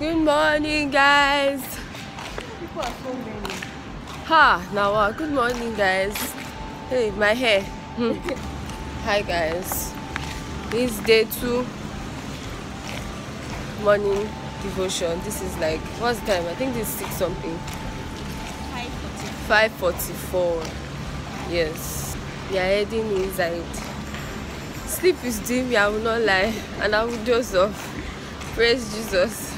morning, guys. People are so many. Ha, now what? Good morning, guys. Hey, my hair. Hmm. Hi, guys. This is day two morning devotion. This is like what's the time? I think this is six something. Five forty-four. Yes, we are heading inside. Sleep is me. I will not lie, and I will doze off. Praise Jesus.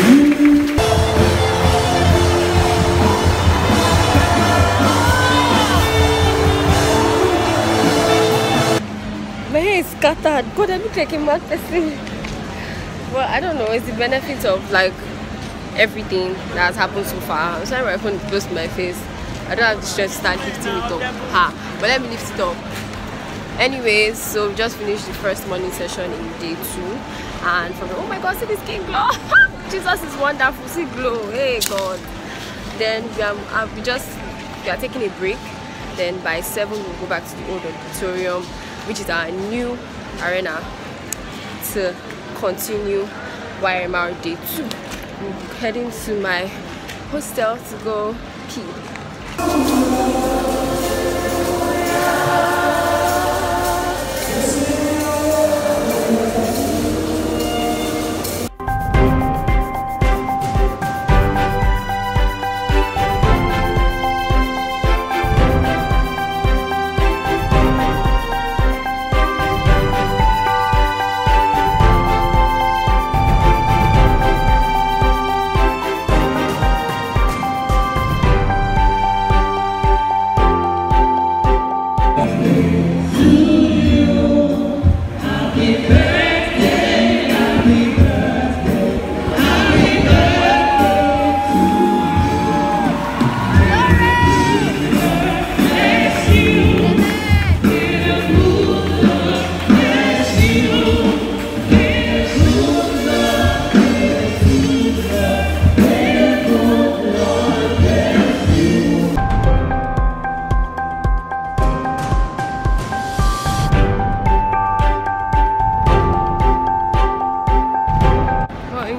My hair is scattered. God, I look like a mad person. Well, I don't know. It's the benefit of like everything that has happened so far. I'm sorry my phone is my face. I don't have the strength to start lifting it up. Ha! But let me lift it up. Anyways, so we just finished the first morning session in day two. And from oh my god, see this skin glow! Jesus is wonderful. See glow. Hey God. Then we are, uh, we just we are taking a break. Then by seven we'll go back to the old auditorium, which is our new arena to continue YMR day two. I'm heading to my hostel to go pee.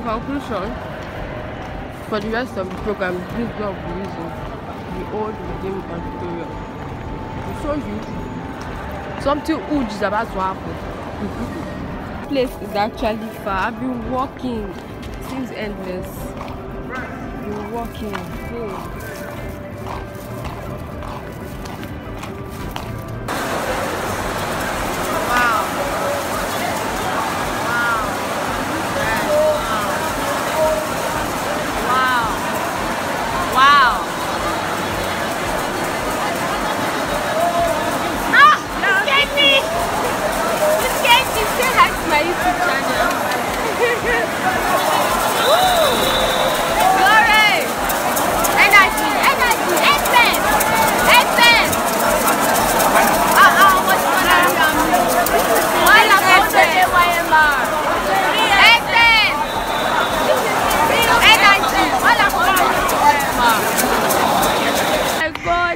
Conclusion, for the rest of the program, this will be using the old redeemed auditorium to show you something huge is about to happen. place is actually far. I've been walking. Seems endless. Been walking. Hey.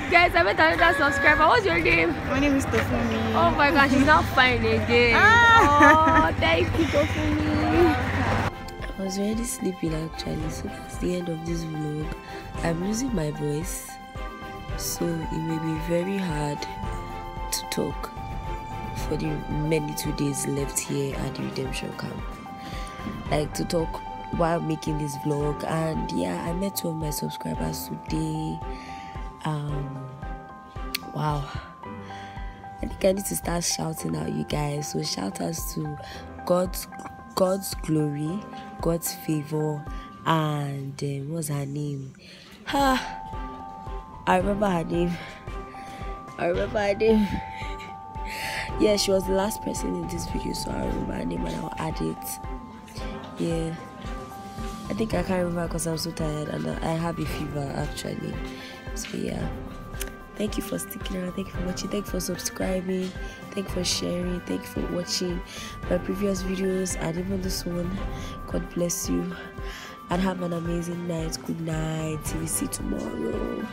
Guys, I met another subscriber. What's your name? My name is Tofumi. Oh my gosh, she's not fine again. Ah. Oh, thank you, Tofumi. I was already sleeping actually, so that's the end of this vlog. I'm losing my voice, so it may be very hard to talk for the many two days left here at the redemption camp. Like to talk while making this vlog, and yeah, I met two of my subscribers today. Um, wow. I think I need to start shouting out you guys. So shout outs to God's God's glory, God's favor, and um, what's her name? Ha! I remember her name. I remember her name. yeah she was the last person in this video so i remember her name and i'll add it yeah i think i can't remember because i'm so tired and i have a fever actually so yeah. Thank you for sticking around. Thank you for watching. Thank you for subscribing. Thank you for sharing. Thank you for watching my previous videos. And even this one god bless you. And have an amazing night. Good night. See you tomorrow